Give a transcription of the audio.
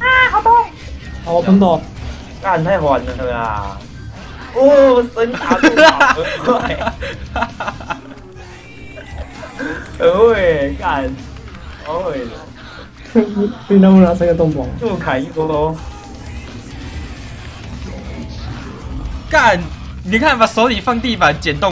啊，好痛！好我喷，干太晚了啊！哦，神打住了，很会，很会，干，好会的。被那木拉三个洞宝，就砍一波咯！干，你看把手里放地板捡洞。